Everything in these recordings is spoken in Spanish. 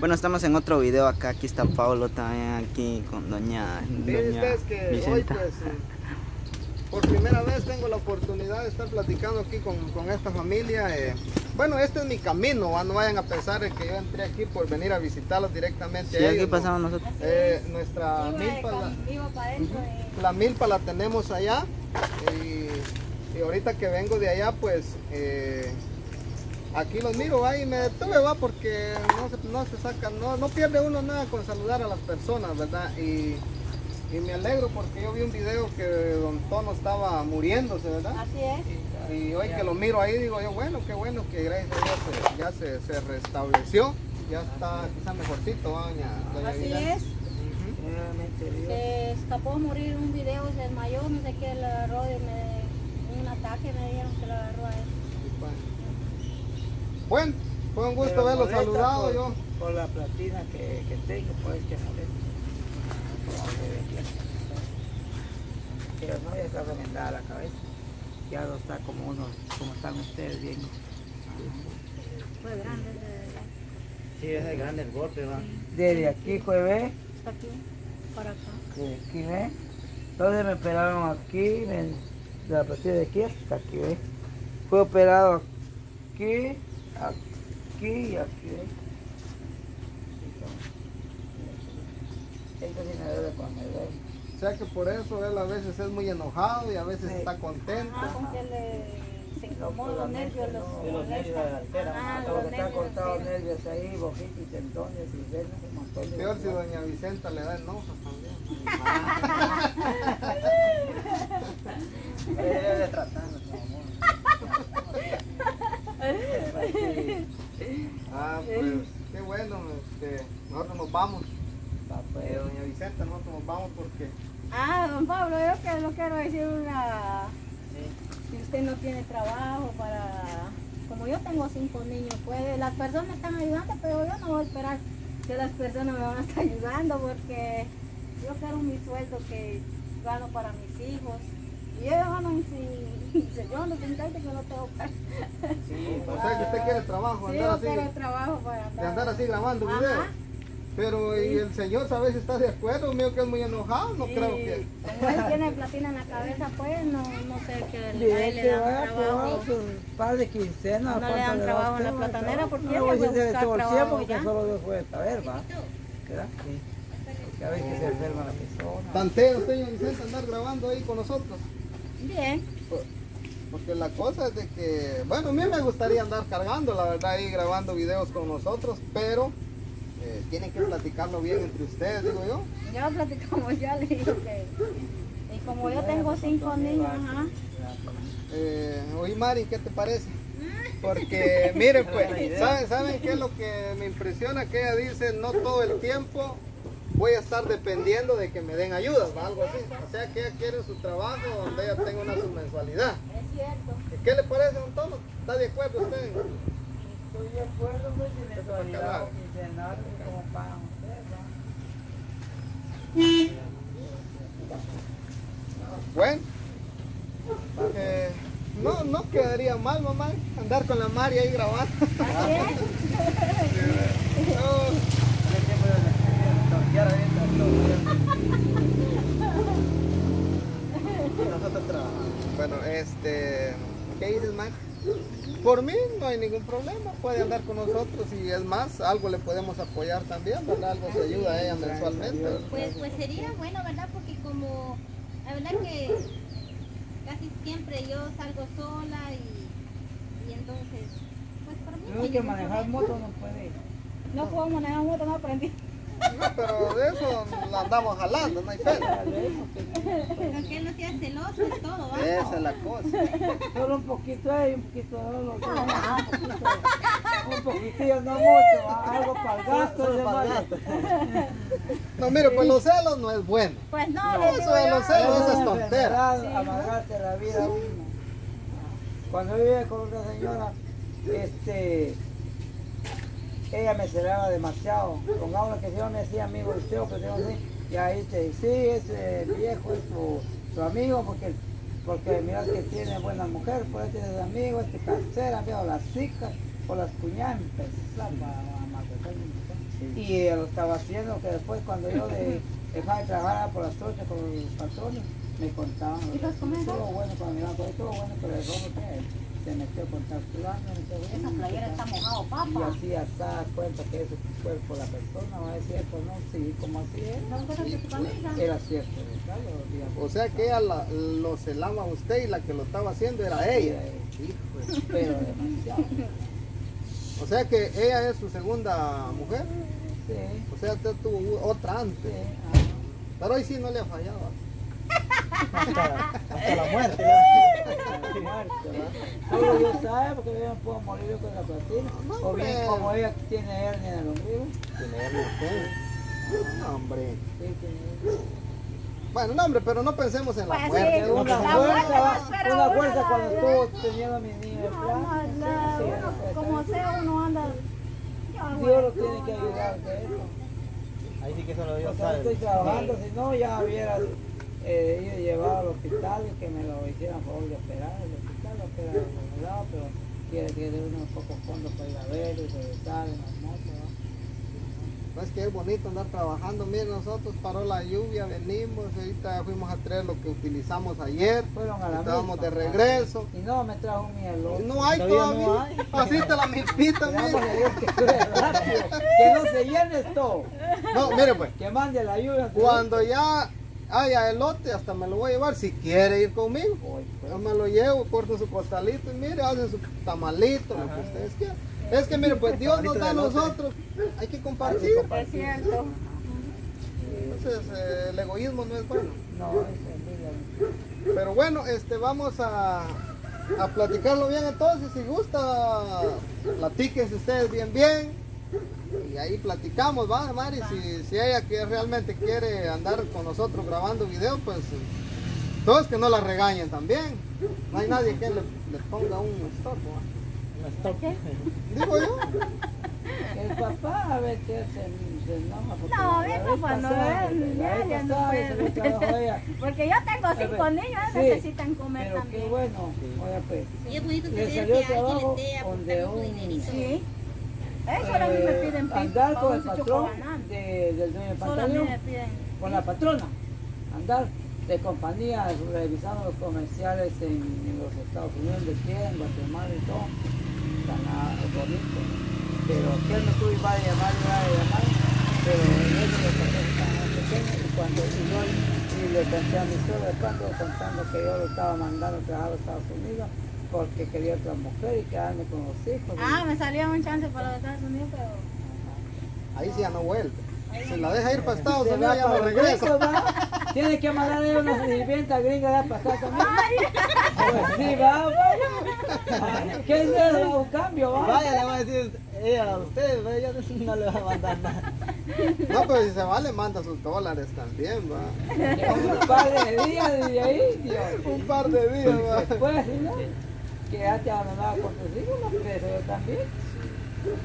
Bueno, estamos en otro video acá, aquí está Pablo también aquí con doña, doña que hoy Vicenta. pues eh, por primera vez tengo la oportunidad de estar platicando aquí con, con esta familia. eh. Bueno, este es mi camino, ¿va? no vayan a pensar en que yo entré aquí por venir a visitarlos directamente. Sí, a aquí pasamos nosotros. Eh, nuestra milpa, de- la milpa la tenemos allá y, y ahorita que vengo de allá pues eh, aquí los miro ¿va? y me detuve va porque no se, no se saca, no, no pierde uno nada con saludar a las personas, ¿verdad? Y, y me alegro porque yo vi un video que Don Tono estaba muriéndose, ¿verdad? Así es. Y hoy que lo miro ahí digo yo, bueno, qué bueno que gracias a Dios se- ya se, se restableció, ya está quizá mejorcito, ¿va, doña, doña Así Vidal? es. Ujú. Se escapó a morir un video, se desmayó, no sé qué le agarró, y me, un ataque me dijeron que le agarró a él. Bueno, fue un gusto verlo saludado por, yo. Por la platina que, que tengo, pues que molesta. Pero no, ya está remendada la cabeza. Ya no está como uno, como están ustedes viendo. Fue grande, de- Sí, es grande el golpe, va. Desde aquí fue, ve, está aquí, para acá. desde aquí, ve. Entonces me operaron aquí, me, de la platina de aquí hasta aquí, ve. Fue operado aquí, aquí y aquí, me. O sea que por eso él a veces es muy enojado y a veces Sí. está contento. Ah, con que le, se incomoda los nervios, los, Sí, los nervios de la artera, Ah, los lo que está cortado nervios ahí, bojitos y tendones y venas, de Peor si doña Vicenta le da enojo también. Debe tratando, como Ah, pues qué bueno, este, nosotros nos vamos. Eh, doña Vicenta, nosotros nos vamos porque Ah, don Pablo, yo que no quiero decir una... Si usted no tiene trabajo para... Como yo tengo cinco niños, pues las personas me están ayudando, pero yo no voy a esperar que las personas me van a estar ayudando porque yo quiero mi sueldo que gano para mis hijos. Y ellos ganan si, si yo no tengo que no tengo sí, o sea que usted quiere trabajo, Sí, andar yo así, quiero trabajo para andar. de andar así grabando Ajá. videos. Pero y el señor sabe si está de acuerdo, mío que es muy enojado, no Sí, creo que. Como él tiene platina en la cabeza, pues no, no sé qué le que dan trabajo. probar su par de quincenas. No le ¿cuánto dan da trabajo en la platanera, porque no él le voy a le va a decir buscar todo el trabajo porque ya. solo Dios puede saber, ¿va? ¿Verdad? Sí. Porque a veces se enferma la persona. Tanteo usted, doña Vicenta, andar grabando ahí con nosotros. Bien, Porque la cosa es de que, bueno, a mí me gustaría andar cargando, la verdad, ahí grabando videos con nosotros, pero eh, tienen que platicarlo bien entre ustedes, digo yo. ya platicamos, ya le digo que... Y como yo tengo cinco niños, ajá. Eh, oye, Mari, ¿qué te parece? Porque, miren, pues, ¿saben, ¿saben qué es lo que me impresiona? Que ella dice, no todo el tiempo voy a estar dependiendo de que me den ayudas, ¿va? algo así. O sea, que ella quiere su trabajo donde ella tenga una submensualidad. Es cierto. ¿Qué le parece, don Tono? ¿Está de acuerdo usted? Estoy de acuerdo, pues, si mensualidad o quincenal, como pagan ustedes. Bueno, eh, no, no quedaría mal, mamá, andar con la Mari ahí grabando. Así es. No, ahorita. Nosotros trabajamos. Bueno, este, ¿qué dices, Mari? Por mí no hay ningún problema, puede andar con nosotros y es más, algo le podemos apoyar también, ¿verdad? Algo se ayuda a ella mensualmente. Pues, pues sería bueno, ¿verdad? Porque como, la verdad que casi siempre yo salgo sola y, y entonces, pues por mí No hay que manejar moto, no puede. No puedo manejar moto, no aprendí. No, pero de eso la andamos jalando, no hay pena. Aunque él no sea celoso y todo, ¿va? Esa es la cosa. Solo un poquito ahí, un poquito de lo otro, un poquito, un poquitillo, no mucho, ¿va? algo para el gasto, Solo para el gasto. No, mire, pues los celos no es bueno. Pues no, No, eso de los celos, Es esa es una tontera. enfermedad, amargarte la vida a uno. Cuando yo vivía con otra señora, este, ella me celaba demasiado. Pongamos que yo me decía amigo de usted, que yo así, y ahí te sí, ese viejo es tu, tu amigo, porque, porque miras que tiene buena mujer, por ahí tienes amigos, este casera, veo las chicas, o las cuñadas, mi. Y lo estaba haciendo, que después cuando yo de, dejaba de trabajar por las trochas con los patrones, me contaban. ¿Y los comen Estuvo bueno iban por ahí, estuvo bueno, pero el robo que se metió con calculando, no sé, Esa bueno, playera está mojado, y papa. así hasta cuenta que es el cuerpo de la persona, va a decir esto, no, sí, como así es. ¿No encuentras de tu camisa? Era cierto. O sea que ella la- lo celaba a usted y la que lo estaba haciendo era ella. Hijo de- Pero demasiado. O sea que ella es su segunda mujer. Sí, O sea, usted tuvo otra sí. antes. ah. Pero hoy sí no le ha fallado. Hasta, hasta la muerte. Solo Dios sabe porque yo no puedo morir yo con la platina. O bien como ella tiene hernia en el ombligo. Tenerlo usted. No, hombre. Sí, tiene Bueno, no, hombre, pero no pensemos en la Pues muerte. sí, no Una La fuerza, muerte no una fuerza cuando estuvo teniendo a mi niño en No, uno, sí, como sí. sea, uno anda. Dios lo tiene que no, ayudar de eso. Ahí sí que solo Dios no sabe. estoy trabajando, si no ya hubiera eh, llevado al hospital y que me lo hicieran favor de operar. El hospital lo opera de algún lado, pero quiere que dé unos pocos fondos para ir a ver y regresar en las motos. ¿no? No es que es bonito andar trabajando. Miren, nosotros paró la lluvia, venimos, ahorita fuimos a traer lo que utilizamos ayer. Fueron a la Estábamos milpa, de regreso. Y no, me trajo un mielón. No hay Todavía no todavía. Así la milpita, Gracias a mire. Dios que. Que no se llene esto. No, mire pues. Que mande la lluvia. Cuando ya haya elote, hasta me lo voy a llevar. Si quiere ir conmigo, Hoy, pues. yo me lo llevo, corto su costalito y mire, hacen su tamalito, lo que ustedes quieran. Es que mire, pues Dios nos da a nosotros, hay que compartir. Es cierto. Entonces, eh, el egoísmo no es bueno. No, es. Pero bueno, este, vamos a, a platicarlo bien entonces. Si gusta, platíquense ustedes bien, bien. Y ahí platicamos, va, Mari. Si, si ella que realmente quiere andar con nosotros grabando video, pues todos que no la regañen también. No hay nadie que le, le ponga un stop. ¿va? No stop. Digo yo. El papá a ver qué se, se enoja. porque No, mi papá no, ya no puede. Porque yo tengo cinco ver, niños, sí, necesitan comer Pero qué también. bueno, oiga pues. Y es bonito Le tener que alguien esté donde aportando su un- dinerito. Sí. Eso a mí me eh, piden andar para con el patrón de- del dueño del pantalón, con la patrona, andar de compañía revisando los comerciales en, en los Estados Unidos, donde quiera, en Guatemala y todo, tan ah, bonito. Pero que tuvo y va a llamar, va a llamar, pero ellos los patrones pequeños y cuando y yo y le conté a mi suegro cuando contando que yo lo estaba mandando a trabajar a los Estados Unidos porque quería otra mujer y quedarme con los hijos. Ah, me salía un chance para los Estados Unidos, pero. Ahí sí ya no vuelve. Si la deja ir para Estados Se Unidos, ya no regresa. ¿va? Tiene que mandar ahí una sirvienta gringa ya para acá también. Pues sí, va, va. ¿Qué es eso? Un cambio, va. Vaya, le va a decir ella a usted, ella no le va a mandar nada. No, pero si se va, le manda sus dólares también, va. Un par de días de ahí, Dios. Un par de días, va. Después, ¿sí, no? Que ya te mandaba con tus hijos, no preso yo también.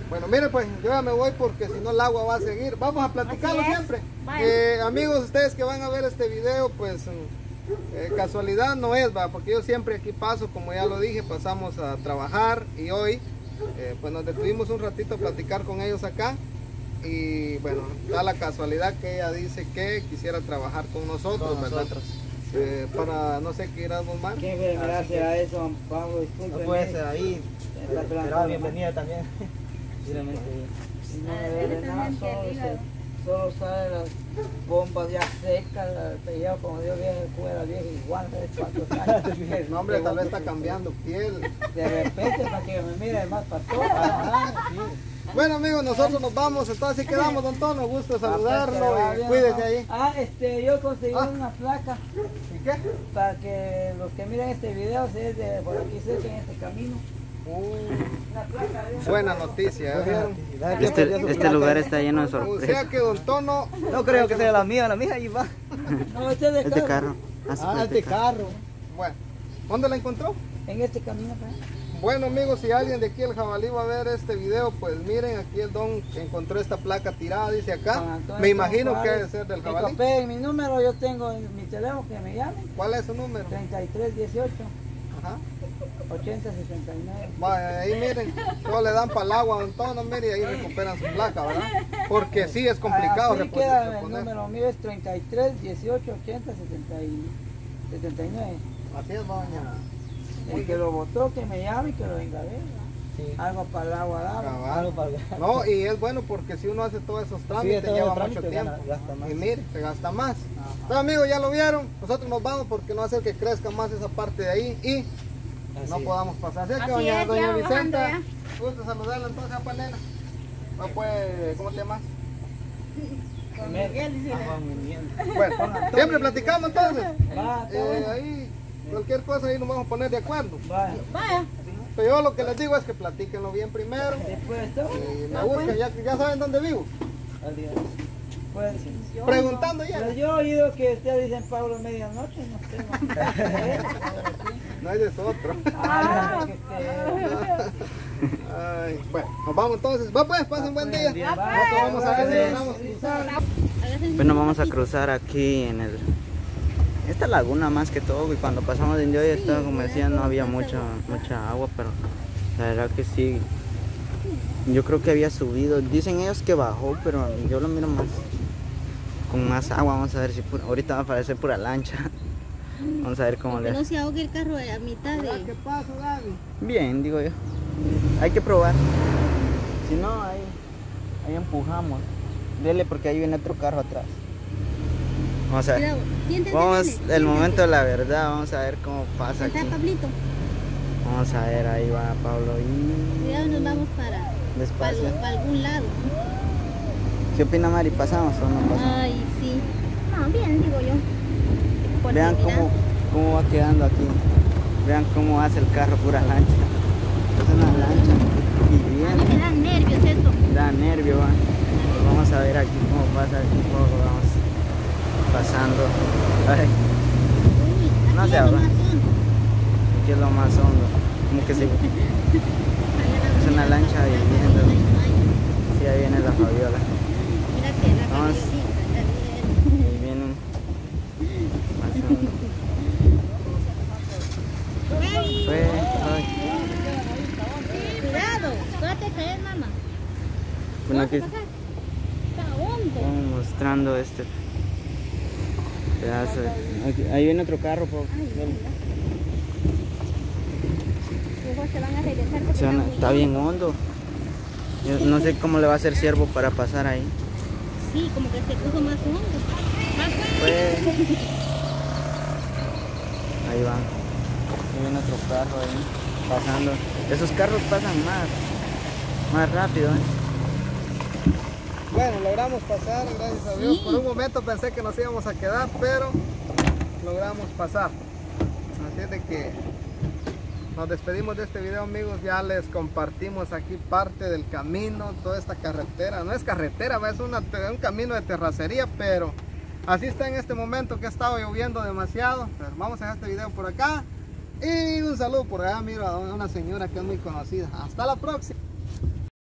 Bueno, mire pues, yo ya me voy porque si no el agua va a seguir. Vamos a platicarlo siempre. Eh, amigos, ustedes que van a ver este video, pues eh, casualidad no es, va, porque yo siempre aquí paso, como ya lo dije, pasamos a trabajar y hoy eh, pues nos detuvimos un ratito a platicar con ellos acá. Y bueno, da la casualidad que ella dice que quisiera trabajar con nosotros, Con ¿verdad? Eh, para no sé qué iremos mal. Qué bien, gracias a eso, don Pablo, disculpe. No puede ser ahí. Está Será esperando, bienvenida también. Sinceramente. No Ah, nada, solo, salen las bombas ya secas, el pellejo como Dios vieja fuera vieja igual de cuatro años. No, hombre, tal vez está cambiando piel. De repente para que me mire más pastor. Ah, sí. Bueno, amigos, nosotros nos vamos, entonces así quedamos, don Tono. Gusto saludarlo y cuídese ahí. Ah, este, yo conseguí Ah. una placa ¿Y qué? para que los que miren este video, si es de por aquí cerca en este camino. Una placa de Buena noticia, ¿eh? Este, este lugar está lleno de O sea sorpresas. que Don Tono. No creo que sea la mía, la mía ahí va. No, este es de Es de carro. carro. Ah, Ah, pues, este carro. Bueno, ¿dónde la encontró? En este camino, para allá. Bueno, amigos, si alguien de aquí el jabalí va a ver este video, pues miren, aquí el Don encontró esta placa tirada, dice acá. Antonio Me imagino que debe ser del jabalí. copé, mi número yo tengo en mi teléfono que me llamen. ¿Cuál es su número? 3318 Ajá. 80, 79. Vaya, ahí miren, solo le dan para el agua a un tono, mire, y ahí recuperan su placa, ¿verdad? Porque sí es complicado Así queda el número mío es 33, 18, 80, 70 y 79. Así es, doña. El que lo votó, que me llame y que lo venga a ver. ¿no? Sí. Algo para el agua. Algo para No, y es bueno porque si uno hace todos esos trámites, todo el lleva trámite mucho gana- tiempo. gasta más. Y mire, se gasta más. Entonces, amigos, ya lo vieron. Nosotros nos vamos porque no hacer que crezca más esa parte de ahí y no podamos pasar. Así es que, doña, es, doña Vicenta, ya. gusta saludarla entonces a Palena. Ah, pues, ¿cómo te llamas? Con Miguel, Miguel. Bueno, siempre platicamos entonces. Va, Eh, ahí, cualquier cosa ahí nos vamos a poner de acuerdo. Va. Vaya. Pero yo lo que les digo es que platíquenlo bien primero. Después de esto, Y me buscan, ya, ya saben dónde vivo. Adiós. pues, Preguntando ya. pues yo he oído que ustedes dicen Pablo medianoche, no sé. ¿no? No es de otro. Ah, Ay, bueno, nos vamos entonces. Va pues, pasen buen día. Vamos a ver si pues. logramos cruzar. Bueno, vamos a cruzar aquí en el... Esta laguna más que todo, y cuando pasamos de Indio estaba como decían, no había mucha, mucha agua, pero la verdad que sí. Yo creo que había subido. Dicen ellos que bajó, pero yo lo miro más con más agua. Vamos a ver si pura- ahorita va a aparecer pura lancha. Vamos a ver cómo le no se ahogue el carro a mitad ¿Qué de... pasa, Gaby? Bien, digo yo. Hay que probar. Si no, ahí, ahí empujamos. Dele porque ahí viene otro carro atrás. Vamos a ver. Vamos, el momento de la verdad, vamos a ver cómo pasa aquí. Pablito. Vamos a ver, ahí va Pablo y Cuidado, nos vamos para, para, despacio. para algún lado. ¿Qué opina Mari? ¿Pasamos o no pasamos? Ay, sí. No, bien, digo yo. Porque Vean cómo, cómo va quedando aquí. Vean cómo hace el carro pura lancha. Es una lancha. Y A mí me bien, dan nervios esto. da nervio, va. Vamos a ver aquí cómo pasa aquí un poco, vamos pasando. Ay, No se abra. aquí es lo más hondo. Como que si es una lancha ay, ay. Sí, ahí viene la Fabiola. Vamos. Ahí vienen. Hey, Fue. Cuidado, trate de caer, mamá. Bueno, aquí estamos mostrando este aquí- ahí viene otro carro, po. Luego se van a regresar porque Se van a- muy está bien hondo. Yo no sé cómo le va a hacer siervo para pasar ahí. Sí, como que se puso más hondo. Más hondo. Pues, ahí van. Ahí viene otro carro ahí pasando. Esos carros pasan más, más rápido. ¿eh? Bueno, logramos pasar, gracias a Dios. Sí. Por un momento pensé que nos íbamos a quedar, pero logramos pasar. Así es de que nos despedimos de este video, amigos. Ya les compartimos aquí parte del camino, toda esta carretera. No es carretera, es una- un camino de terracería, pero así está en este momento que ha estado lloviendo demasiado. Pero vamos a dejar este video por acá. Y un saludo por allá, mira, a una señora que es muy conocida. Hasta la próxima.